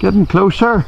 Getting closer.